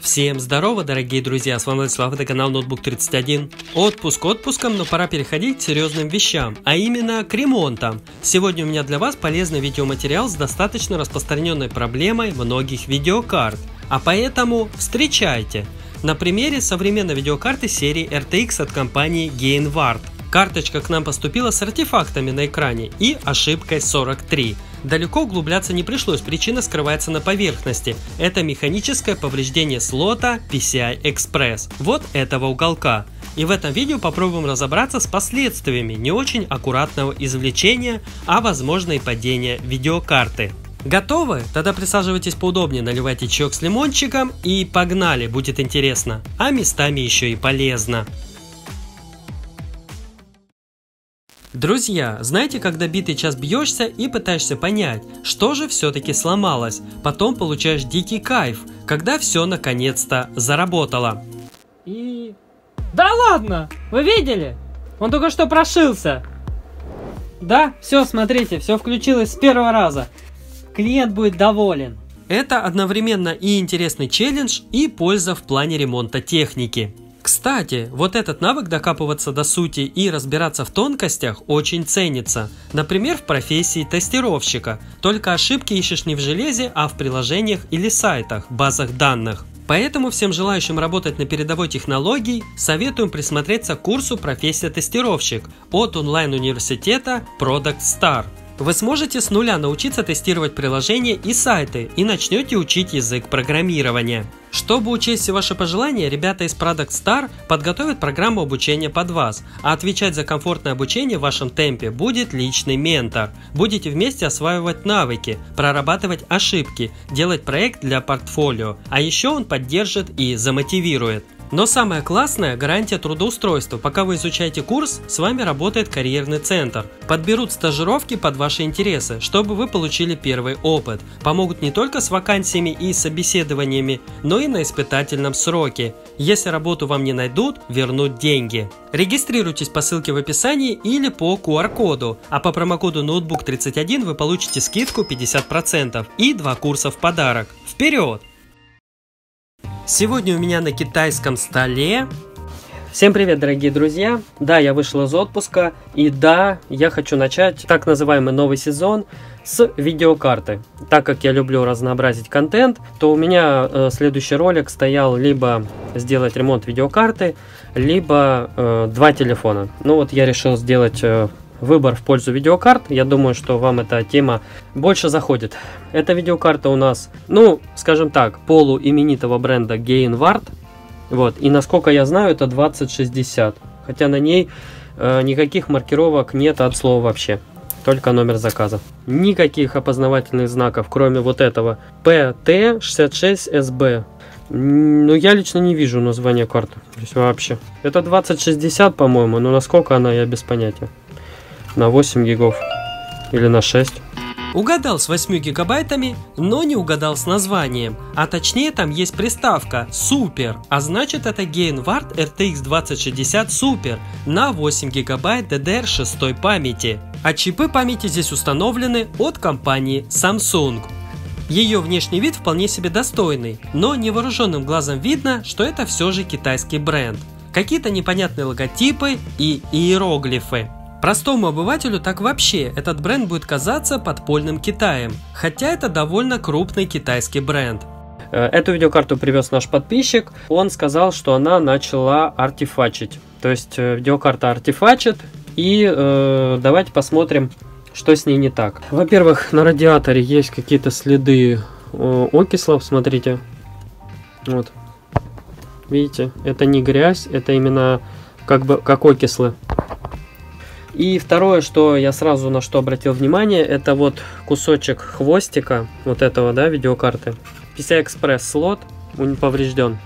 Всем здорово, дорогие друзья, с вами Владислав, это канал Ноутбук 31. Отпуск отпуском, но пора переходить к серьезным вещам, а именно к ремонтам. Сегодня у меня для вас полезный видеоматериал с достаточно распространенной проблемой многих видеокарт. А поэтому встречайте! На примере современной видеокарты серии RTX от компании Gainward. Карточка к нам поступила с артефактами на экране и ошибкой 43. Далеко углубляться не пришлось, причина скрывается на поверхности. Это механическое повреждение слота PCI Express, вот этого уголка. И в этом видео попробуем разобраться с последствиями не очень аккуратного извлечения, а возможно и падения видеокарты. Готовы? Тогда присаживайтесь поудобнее, наливайте чок с лимончиком и погнали, будет интересно, а местами еще и полезно. Друзья, знаете, когда битый час бьешься и пытаешься понять, что же все-таки сломалось, потом получаешь дикий кайф, когда все наконец-то заработало. И... Да ладно! Вы видели? Он только что прошился. Да, все, смотрите, все включилось с первого раза. Клиент будет доволен. Это одновременно и интересный челлендж, и польза в плане ремонта техники. Кстати, вот этот навык докапываться до сути и разбираться в тонкостях очень ценится. Например, в профессии тестировщика. Только ошибки ищешь не в железе, а в приложениях или сайтах, базах данных. Поэтому всем желающим работать на передовой технологии советуем присмотреться к курсу «Профессия тестировщик» от онлайн-университета Product Star – вы сможете с нуля научиться тестировать приложения и сайты и начнете учить язык программирования. Чтобы учесть все ваши пожелания, ребята из Product Star подготовят программу обучения под вас, а отвечать за комфортное обучение в вашем темпе будет личный ментор. Будете вместе осваивать навыки, прорабатывать ошибки, делать проект для портфолио, а еще он поддержит и замотивирует. Но самое классное – гарантия трудоустройства. Пока вы изучаете курс, с вами работает карьерный центр. Подберут стажировки под ваши интересы, чтобы вы получили первый опыт. Помогут не только с вакансиями и собеседованиями, но и на испытательном сроке. Если работу вам не найдут, вернут деньги. Регистрируйтесь по ссылке в описании или по QR-коду, а по промокоду ноутбук31 вы получите скидку 50% и два курса в подарок. Вперед! Сегодня у меня на китайском столе Всем привет, дорогие друзья! Да, я вышел из отпуска, и да, я хочу начать так называемый новый сезон с видеокарты. Так как я люблю разнообразить контент, то у меня э, следующий ролик стоял либо сделать ремонт видеокарты, либо э, два телефона. Ну вот я решил сделать э, выбор в пользу видеокарт. Я думаю, что вам эта тема больше заходит. Эта видеокарта у нас, ну, скажем так, полуименитого бренда Gainward. Вот, и насколько я знаю, это 2060. Хотя на ней э, никаких маркировок нет от слова вообще. Только номер заказа. Никаких опознавательных знаков, кроме вот этого PT66SB. Ну, я лично не вижу названия карты. Здесь вообще. Это 2060, по-моему, но насколько она, я без понятия на 8 гигов или на 6. Угадал с 8 гигабайтами, но не угадал с названием. А точнее там есть приставка Super, а значит это Gainward RTX 2060 Super на 8 гигабайт DDR6 памяти. А чипы памяти здесь установлены от компании Samsung. Ее внешний вид вполне себе достойный, но невооруженным глазом видно, что это все же китайский бренд. Какие-то непонятные логотипы и иероглифы. Простому обывателю так вообще этот бренд будет казаться подпольным Китаем, хотя это довольно крупный китайский бренд. Э, эту видеокарту привез наш подписчик. Он сказал, что она начала артефачить. То есть э, видеокарта артефачит. И э, давайте посмотрим, что с ней не так. Во-первых, на радиаторе есть какие-то следы э, окислов. Смотрите. Вот. Видите, это не грязь, это именно как бы как окислы. И второе, что я сразу на что обратил внимание, это вот кусочек хвостика вот этого, да, видеокарты. PCI-Express слот, он поврежден.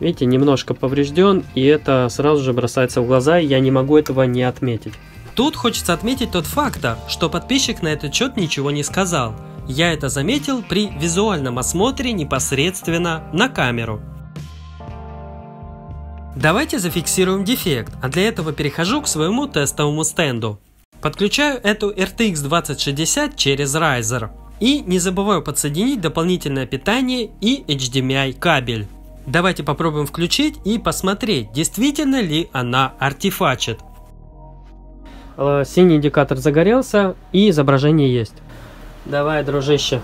Видите, немножко поврежден, и это сразу же бросается в глаза, и я не могу этого не отметить. Тут хочется отметить тот факт, что подписчик на этот счет ничего не сказал. Я это заметил при визуальном осмотре непосредственно на камеру. Давайте зафиксируем дефект, а для этого перехожу к своему тестовому стенду. Подключаю эту RTX 2060 через Riser. И не забываю подсоединить дополнительное питание и HDMI кабель. Давайте попробуем включить и посмотреть, действительно ли она артефачит. Э, синий индикатор загорелся и изображение есть. Давай, дружище.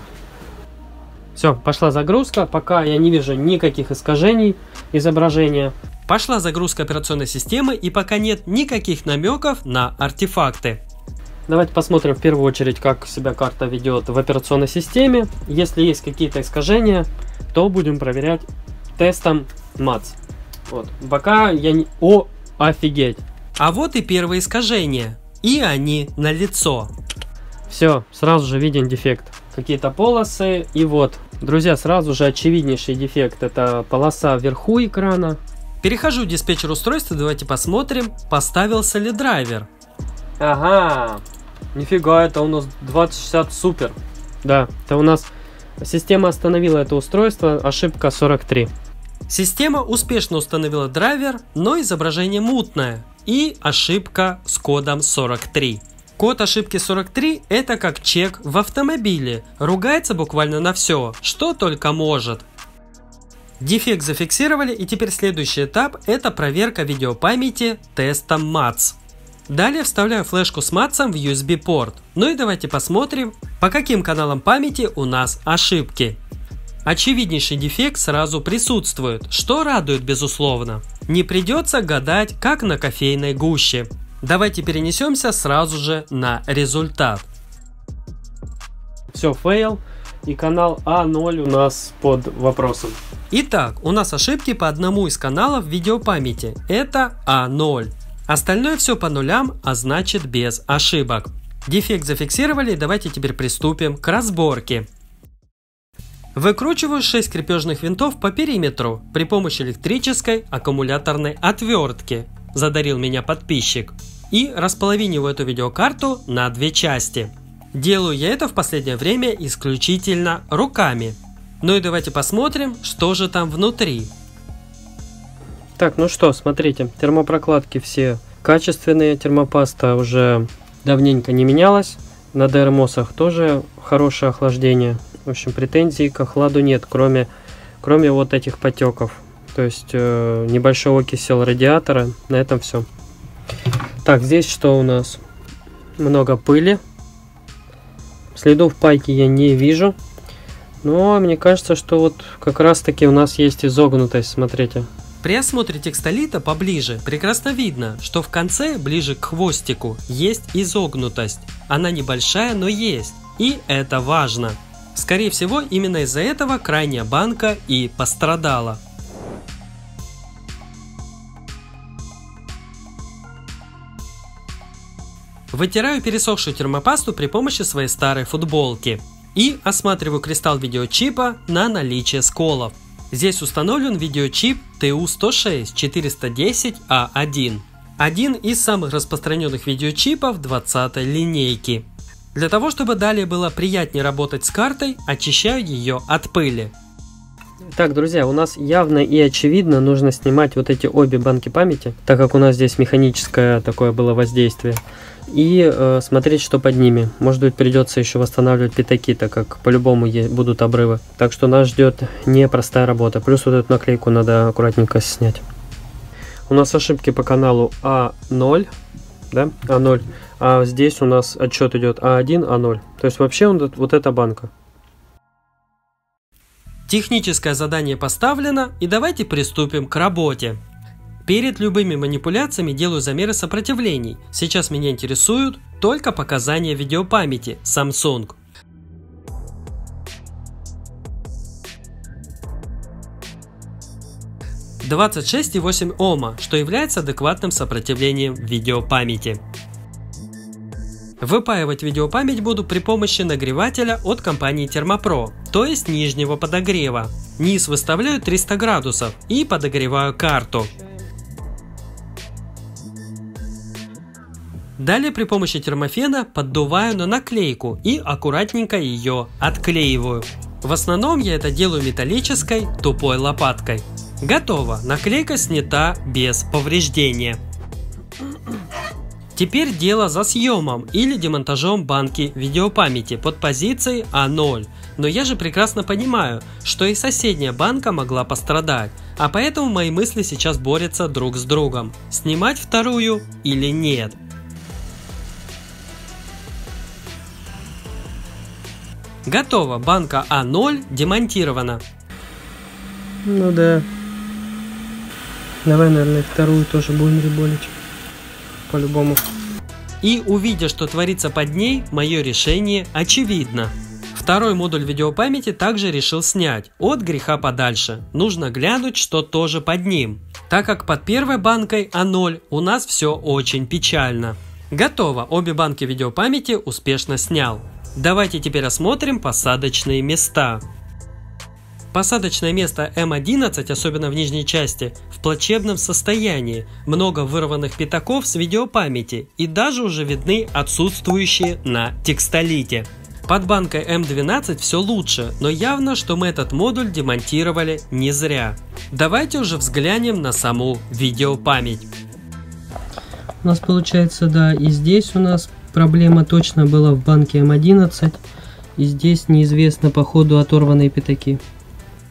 Все, пошла загрузка. Пока я не вижу никаких искажений изображения. Пошла загрузка операционной системы и пока нет никаких намеков на артефакты. Давайте посмотрим в первую очередь, как себя карта ведет в операционной системе. Если есть какие-то искажения, то будем проверять тестом МАЦ. Вот. Пока я не... О, офигеть. А вот и первые искажения. И они на лицо. Все, сразу же виден дефект. Какие-то полосы. И вот, друзья, сразу же очевиднейший дефект. Это полоса вверху экрана. Перехожу в диспетчер устройства, давайте посмотрим, поставился ли драйвер. Ага, нифига, это у нас 2060 супер. Да, это у нас система остановила это устройство, ошибка 43. Система успешно установила драйвер, но изображение мутное и ошибка с кодом 43. Код ошибки 43 это как чек в автомобиле, ругается буквально на все, что только может. Дефект зафиксировали и теперь следующий этап это проверка видеопамяти тестом MATS. Далее вставляю флешку с матсом в USB порт. Ну и давайте посмотрим, по каким каналам памяти у нас ошибки. Очевиднейший дефект сразу присутствует, что радует безусловно. Не придется гадать, как на кофейной гуще. Давайте перенесемся сразу же на результат. Все, fail. И канал А0 у нас под вопросом. Итак, у нас ошибки по одному из каналов видеопамяти. Это А0. Остальное все по нулям, а значит без ошибок. Дефект зафиксировали, давайте теперь приступим к разборке. Выкручиваю 6 крепежных винтов по периметру при помощи электрической аккумуляторной отвертки, задарил меня подписчик, и располовиниваю эту видеокарту на две части. Делаю я это в последнее время исключительно руками. Ну и давайте посмотрим, что же там внутри. Так, ну что, смотрите, термопрокладки все качественные, термопаста уже давненько не менялась. На дермосах тоже хорошее охлаждение. В общем, претензий к охладу нет, кроме, кроме вот этих потеков. То есть э, небольшой окисел радиатора. На этом все. Так, здесь что у нас? Много пыли. Следов пайки я не вижу. Но мне кажется, что вот как раз таки у нас есть изогнутость, смотрите. При осмотре текстолита поближе прекрасно видно, что в конце, ближе к хвостику, есть изогнутость. Она небольшая, но есть. И это важно. Скорее всего, именно из-за этого крайняя банка и пострадала. Вытираю пересохшую термопасту при помощи своей старой футболки. И осматриваю кристалл видеочипа на наличие сколов. Здесь установлен видеочип TU106 410A1. Один из самых распространенных видеочипов 20 линейки. Для того, чтобы далее было приятнее работать с картой, очищаю ее от пыли. Так, друзья, у нас явно и очевидно нужно снимать вот эти обе банки памяти, так как у нас здесь механическое такое было воздействие, и э, смотреть, что под ними. Может быть, придется еще восстанавливать пятаки, так как по-любому будут обрывы. Так что нас ждет непростая работа. Плюс вот эту наклейку надо аккуратненько снять. У нас ошибки по каналу А0, да, А0. А здесь у нас отчет идет А1, А0. То есть вообще он, вот эта банка. Техническое задание поставлено, и давайте приступим к работе. Перед любыми манипуляциями делаю замеры сопротивлений. Сейчас меня интересуют только показания видеопамяти Samsung. И восемь Ома, что является адекватным сопротивлением видеопамяти. Выпаивать видеопамять буду при помощи нагревателя от компании Thermopro, то есть нижнего подогрева. Низ выставляю 300 градусов и подогреваю карту. Далее при помощи термофена поддуваю на наклейку и аккуратненько ее отклеиваю. В основном я это делаю металлической тупой лопаткой. Готово, наклейка снята без повреждения. Теперь дело за съемом или демонтажом банки видеопамяти под позицией А0. Но я же прекрасно понимаю, что и соседняя банка могла пострадать, а поэтому мои мысли сейчас борются друг с другом. Снимать вторую или нет? Готово, банка А0 демонтирована. Ну да. Давай, наверное, вторую тоже будем реболить. По-любому. И увидя, что творится под ней, мое решение очевидно. Второй модуль видеопамяти также решил снять, от греха подальше. Нужно глянуть, что тоже под ним. Так как под первой банкой А0 у нас все очень печально. Готово, обе банки видеопамяти успешно снял. Давайте теперь осмотрим посадочные места. Посадочное место М11, особенно в нижней части, в плачебном состоянии, много вырванных пятаков с видеопамяти и даже уже видны отсутствующие на текстолите. Под банкой М12 все лучше, но явно, что мы этот модуль демонтировали не зря. Давайте уже взглянем на саму видеопамять. У нас получается, да, и здесь у нас проблема точно была в банке М11, и здесь неизвестно по ходу оторванные пятаки.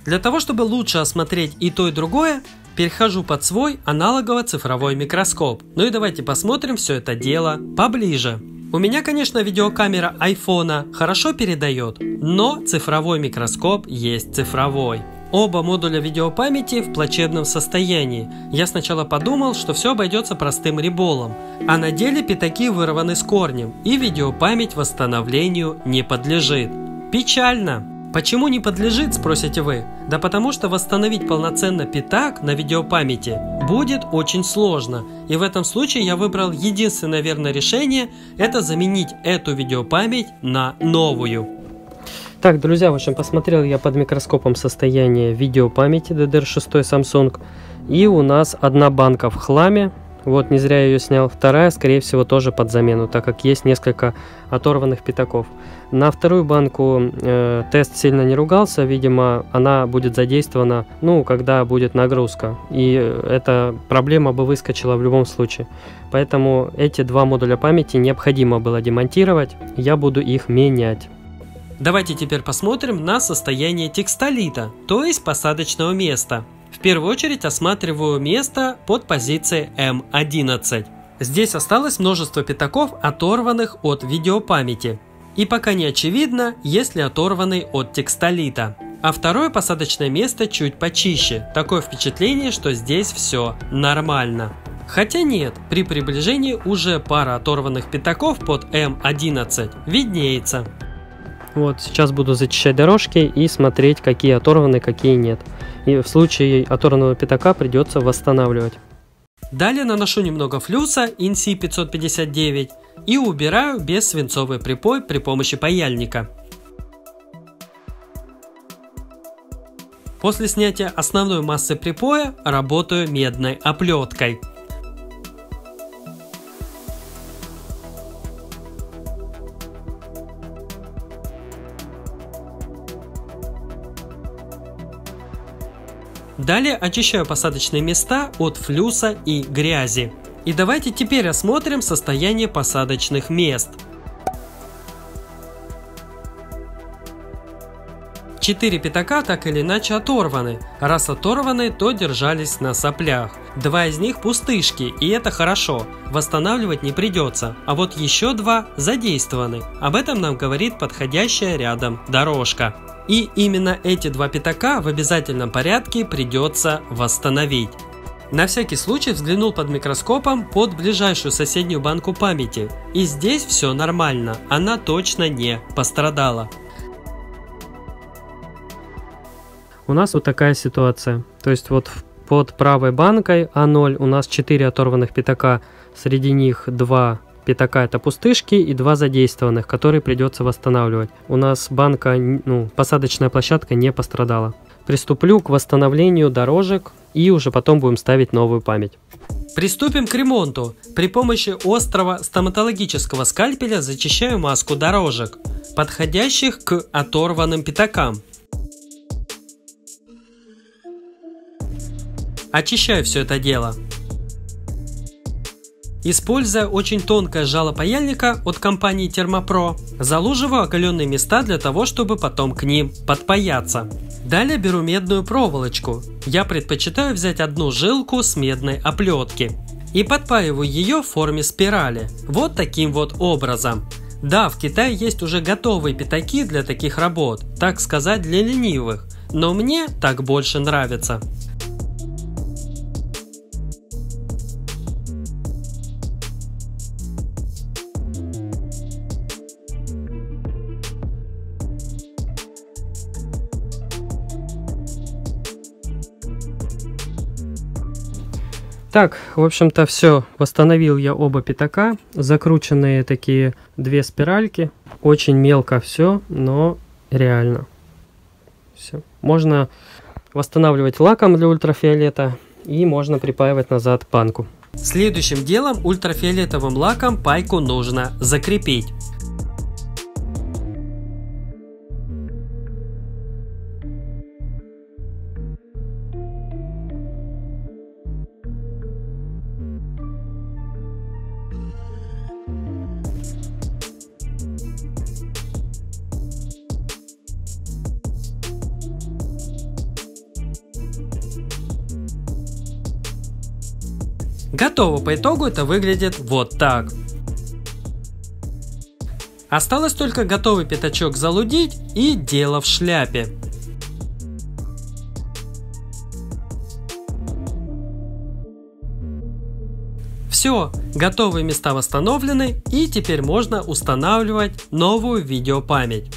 Для того, чтобы лучше осмотреть и то, и другое, перехожу под свой аналогово-цифровой микроскоп. Ну и давайте посмотрим все это дело поближе. У меня, конечно, видеокамера айфона хорошо передает, но цифровой микроскоп есть цифровой. Оба модуля видеопамяти в плачебном состоянии. Я сначала подумал, что все обойдется простым реболом, а на деле пятаки вырваны с корнем, и видеопамять восстановлению не подлежит. Печально! Почему не подлежит, спросите вы? Да потому что восстановить полноценно пятак на видеопамяти будет очень сложно. И в этом случае я выбрал единственное верное решение – это заменить эту видеопамять на новую. Так, друзья, в общем, посмотрел я под микроскопом состояние видеопамяти DDR6 Samsung. И у нас одна банка в хламе, вот, не зря я ее снял. Вторая, скорее всего, тоже под замену, так как есть несколько оторванных пятаков. На вторую банку э, тест сильно не ругался, видимо, она будет задействована, ну, когда будет нагрузка. И эта проблема бы выскочила в любом случае. Поэтому эти два модуля памяти необходимо было демонтировать, я буду их менять. Давайте теперь посмотрим на состояние текстолита, то есть посадочного места. В первую очередь осматриваю место под позицией М11. Здесь осталось множество пятаков, оторванных от видеопамяти. И пока не очевидно, есть ли оторванный от текстолита. А второе посадочное место чуть почище. Такое впечатление, что здесь все нормально. Хотя нет, при приближении уже пара оторванных пятаков под М11 виднеется. Вот, сейчас буду зачищать дорожки и смотреть, какие оторваны, какие нет. И в случае оторванного пятака придется восстанавливать. Далее наношу немного флюса INC 559 и убираю без свинцовый припой при помощи паяльника. После снятия основной массы припоя работаю медной оплеткой. Далее очищаю посадочные места от флюса и грязи. И давайте теперь осмотрим состояние посадочных мест. Четыре пятака так или иначе оторваны. Раз оторваны, то держались на соплях. Два из них пустышки, и это хорошо. Восстанавливать не придется. А вот еще два задействованы. Об этом нам говорит подходящая рядом дорожка. И именно эти два пятака в обязательном порядке придется восстановить. На всякий случай взглянул под микроскопом под ближайшую соседнюю банку памяти. И здесь все нормально, она точно не пострадала. У нас вот такая ситуация. То есть вот под правой банкой А0 у нас 4 оторванных пятака, среди них 2 пятака это пустышки и два задействованных, которые придется восстанавливать. У нас банка, ну, посадочная площадка не пострадала. Приступлю к восстановлению дорожек и уже потом будем ставить новую память. Приступим к ремонту. При помощи острого стоматологического скальпеля зачищаю маску дорожек, подходящих к оторванным пятакам. Очищаю все это дело. Используя очень тонкое жало паяльника от компании Термопро, залуживаю оголенные места для того, чтобы потом к ним подпаяться. Далее беру медную проволочку. Я предпочитаю взять одну жилку с медной оплетки. И подпаиваю ее в форме спирали. Вот таким вот образом. Да, в Китае есть уже готовые пятаки для таких работ, так сказать, для ленивых. Но мне так больше нравится. Так, в общем-то, все. Восстановил я оба пятака. Закрученные такие две спиральки. Очень мелко все, но реально. Все. Можно восстанавливать лаком для ультрафиолета и можно припаивать назад панку. Следующим делом ультрафиолетовым лаком пайку нужно закрепить. Готово, по итогу это выглядит вот так. Осталось только готовый пятачок залудить и дело в шляпе. Все, готовые места восстановлены и теперь можно устанавливать новую видеопамять.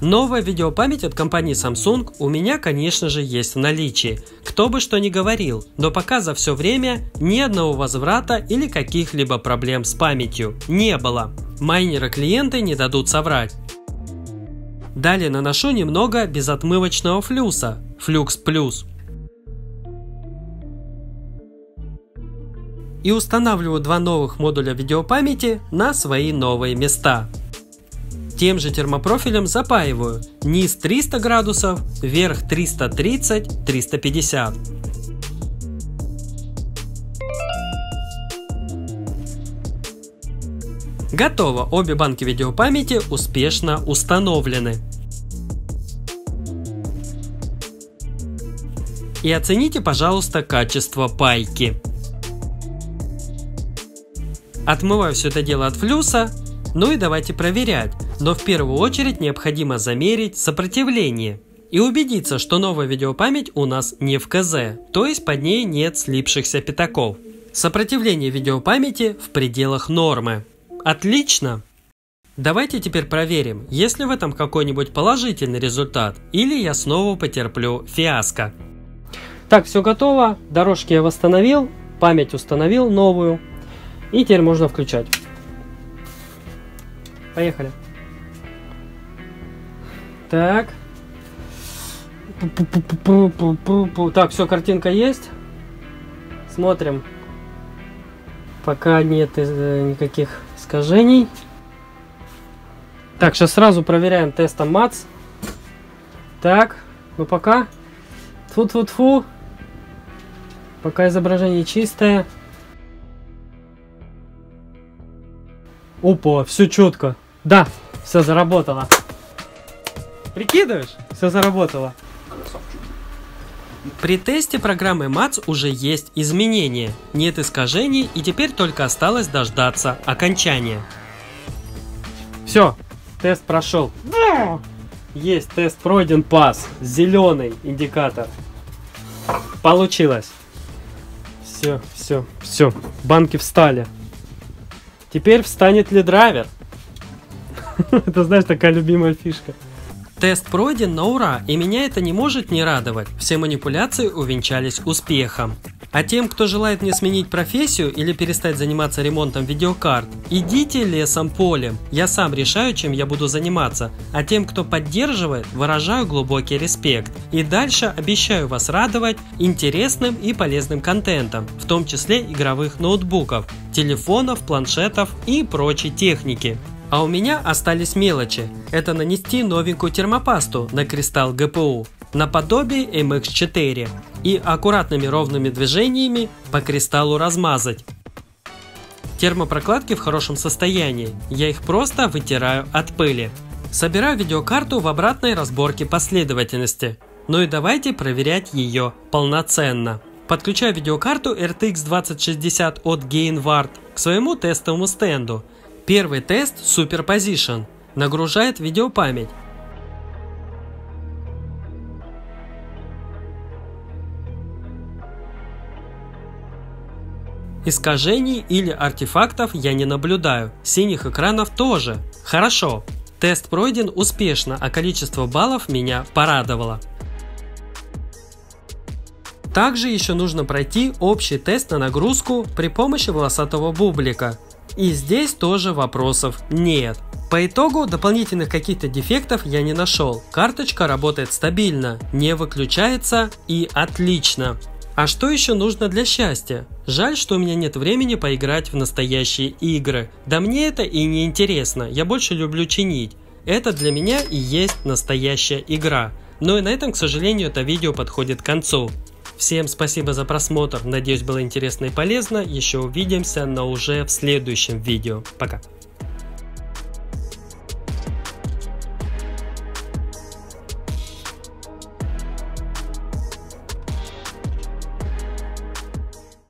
Новая видеопамять от компании Samsung у меня, конечно же, есть в наличии. Кто бы что ни говорил, но пока за все время ни одного возврата или каких-либо проблем с памятью не было. Майнеры клиенты не дадут соврать. Далее наношу немного безотмывочного флюса, Flux Plus. И устанавливаю два новых модуля видеопамяти на свои новые места. Тем же термопрофилем запаиваю. Низ 300 градусов, верх 330-350. Готово, обе банки видеопамяти успешно установлены. И оцените, пожалуйста, качество пайки. Отмываю все это дело от флюса, ну и давайте проверять. Но в первую очередь необходимо замерить сопротивление и убедиться, что новая видеопамять у нас не в КЗ, то есть под ней нет слипшихся пятаков. Сопротивление видеопамяти в пределах нормы. Отлично! Давайте теперь проверим, есть ли в этом какой-нибудь положительный результат, или я снова потерплю фиаско. Так, все готово, дорожки я восстановил, память установил новую, и теперь можно включать. Поехали. Так. Так, все, картинка есть. Смотрим. Пока нет э, никаких искажений. Так, сейчас сразу проверяем тестом МАЦ. Так, ну пока. Тут вот фу. Пока изображение чистое. Опа, все четко. Да, все заработало. Прикидываешь? Все заработало. При тесте программы MATS уже есть изменения, нет искажений и теперь только осталось дождаться окончания. Все, тест прошел. Есть, тест пройден, пас. Зеленый индикатор. Получилось. Все, все, все. Банки встали. Теперь встанет ли драйвер? Это, знаешь, такая любимая фишка. Тест пройден на ура, и меня это не может не радовать. Все манипуляции увенчались успехом. А тем, кто желает мне сменить профессию или перестать заниматься ремонтом видеокарт, идите лесом полем. Я сам решаю, чем я буду заниматься. А тем, кто поддерживает, выражаю глубокий респект. И дальше обещаю вас радовать интересным и полезным контентом, в том числе игровых ноутбуков, телефонов, планшетов и прочей техники. А у меня остались мелочи. Это нанести новенькую термопасту на кристалл ГПУ. наподобие MX4 и аккуратными ровными движениями по кристаллу размазать. Термопрокладки в хорошем состоянии, я их просто вытираю от пыли. Собираю видеокарту в обратной разборке последовательности. Ну и давайте проверять ее полноценно. Подключаю видеокарту RTX 2060 от Gainward к своему тестовому стенду. Первый тест Superposition нагружает видеопамять. Искажений или артефактов я не наблюдаю, синих экранов тоже. Хорошо, тест пройден успешно, а количество баллов меня порадовало. Также еще нужно пройти общий тест на нагрузку при помощи волосатого бублика. И здесь тоже вопросов нет. По итогу дополнительных каких-то дефектов я не нашел. Карточка работает стабильно, не выключается и отлично. А что еще нужно для счастья? Жаль, что у меня нет времени поиграть в настоящие игры. Да мне это и не интересно, я больше люблю чинить. Это для меня и есть настоящая игра. Но и на этом, к сожалению, это видео подходит к концу. Всем спасибо за просмотр, надеюсь было интересно и полезно. Еще увидимся, но уже в следующем видео. Пока.